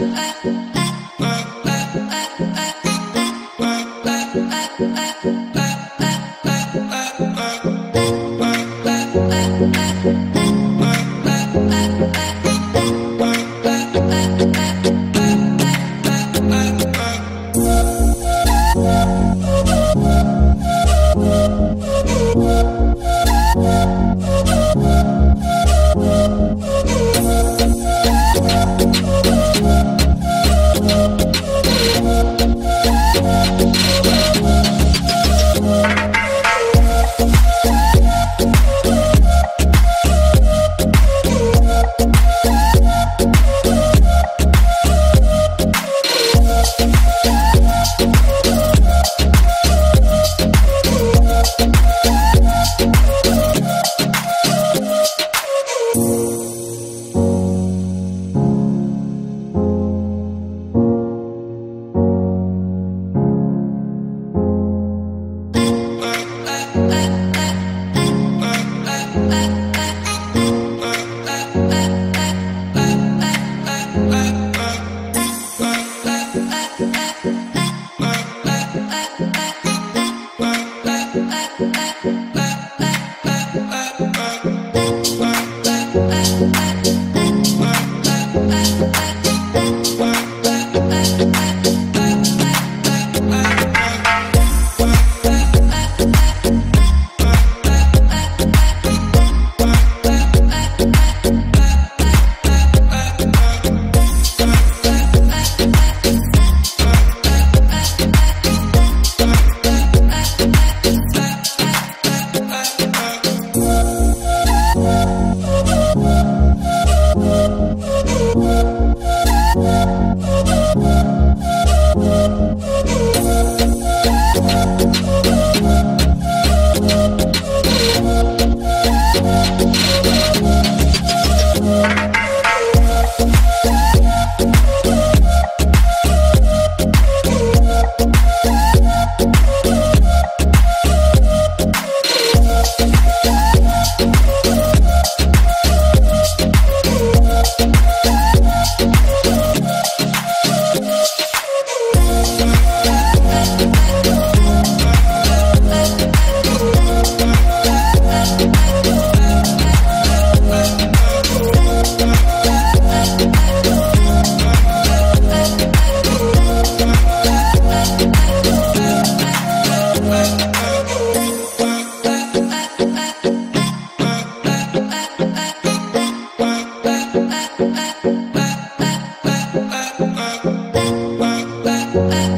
Bye. Bye.